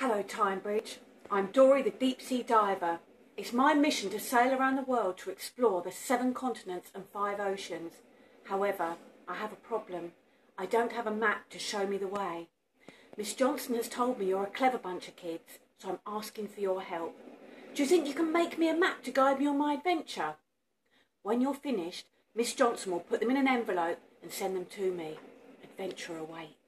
Hello, Tyne Bridge. I'm Dory the deep sea diver. It's my mission to sail around the world to explore the seven continents and five oceans. However, I have a problem. I don't have a map to show me the way. Miss Johnson has told me you're a clever bunch of kids, so I'm asking for your help. Do you think you can make me a map to guide me on my adventure? When you're finished, Miss Johnson will put them in an envelope and send them to me. Adventure awaits.